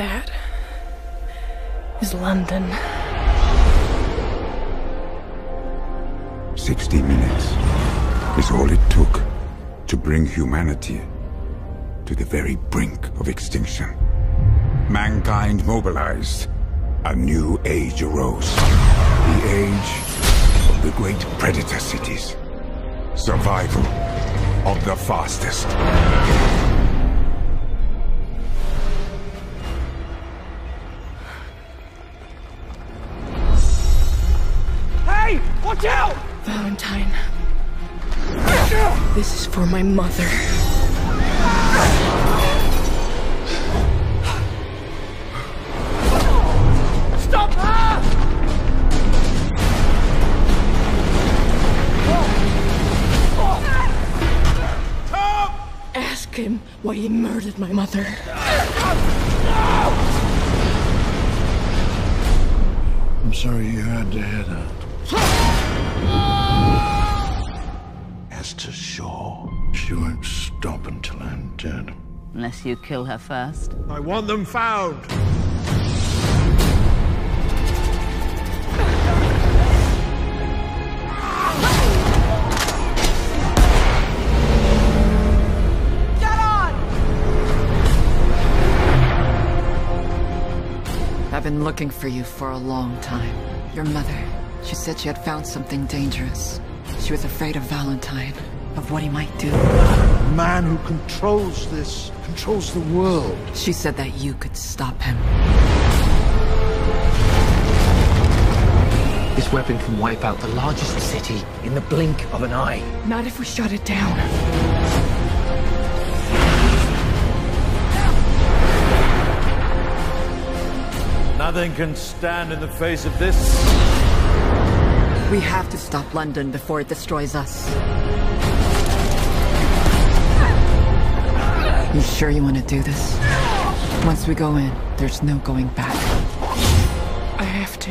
That is London. 60 minutes is all it took to bring humanity to the very brink of extinction. Mankind mobilized. A new age arose. The age of the great predator cities. Survival of the fastest. Watch out! Valentine. This is for my mother. Stop her! Ask him why he murdered my mother. I'm sorry you had to hear that. She won't stop until I'm dead. Unless you kill her first. I want them found. I've been looking for you for a long time. Your mother, she said she had found something dangerous. She was afraid of Valentine, of what he might do. The man who controls this controls the world. She said that you could stop him. This weapon can wipe out the largest city in the blink of an eye. Not if we shut it down. Nothing can stand in the face of this. We have to stop London before it destroys us. You sure you want to do this? Once we go in, there's no going back. I have to.